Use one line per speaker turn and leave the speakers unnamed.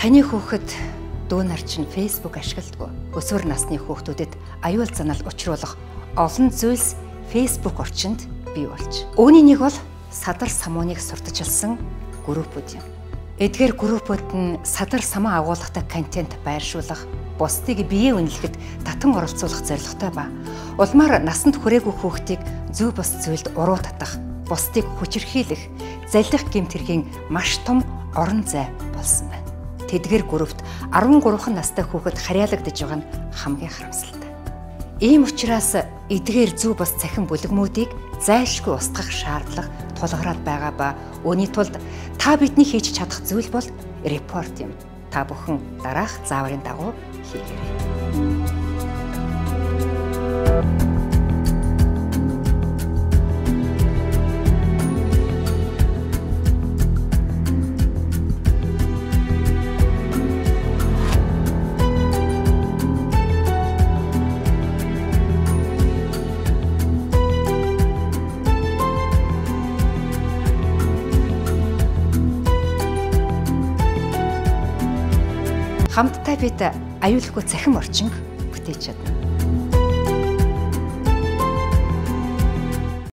Таны хүүхэд дүүнар чинь Facebook ашигладаг. Өсвөр насны хүүхдүүдэд аюул занал учруулах олон зүйлс Facebook орчинд бий болж. Үүний нэг бол садар самууныг сурталчилсан группүүд юм. Эдгээр группүүд нь садар самаа агуулгатай контент байршуулах, бусдыг биеэ үнэлэхэд татан оролцуулах зорилготой ба улмаар насанд хүрээгүй хүүхдийг зөв бос зүйлд уруу татах, бусдыг хүчирхийлэх, залхих гэмт хэргийн маш том орон зай болсон байна. Тэдгэр группт 13 настай хүүхэд харьяалагдж байгаа нь хамгийн харамсалтай. Ийм учраас эдгээр зөв бас цахим бүлэгмүүдийг зайлшгүй устгах шаардлага тулгараад байгаа ба үүний тулд та бидний хийж чадах зүйл бол репорт юм. Та бүхэн дараах зааврын дагуу хийгээрэй. Хамтдаа бид аюулгүй цахим орчин бүтээж чадна.